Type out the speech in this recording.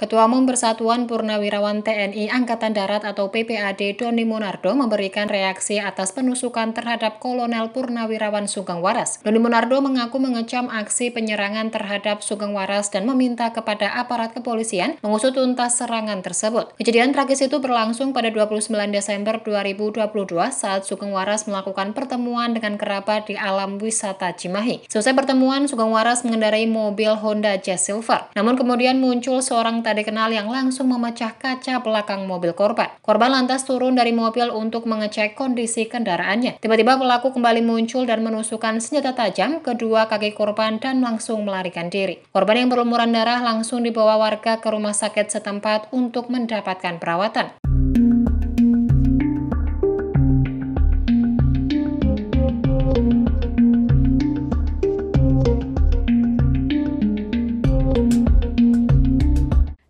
Ketua Umum Persatuan Purnawirawan TNI Angkatan Darat atau PPAD Doni Monardo memberikan reaksi atas penusukan terhadap Kolonel Purnawirawan Sugeng Waras. Doni Monardo mengaku mengecam aksi penyerangan terhadap Sugeng Waras dan meminta kepada aparat kepolisian mengusut tuntas serangan tersebut. Kejadian tragis itu berlangsung pada 29 Desember 2022 saat Sugeng Waras melakukan pertemuan dengan kerabat di alam wisata Cimahi. Selesai pertemuan, Sugeng Waras mengendarai mobil Honda Jazz Silver. Namun kemudian muncul seorang tak dikenal yang langsung memecah kaca belakang mobil korban. Korban lantas turun dari mobil untuk mengecek kondisi kendaraannya. Tiba-tiba pelaku kembali muncul dan menusukkan senjata tajam kedua kaki korban dan langsung melarikan diri. Korban yang berlumuran darah langsung dibawa warga ke rumah sakit setempat untuk mendapatkan perawatan.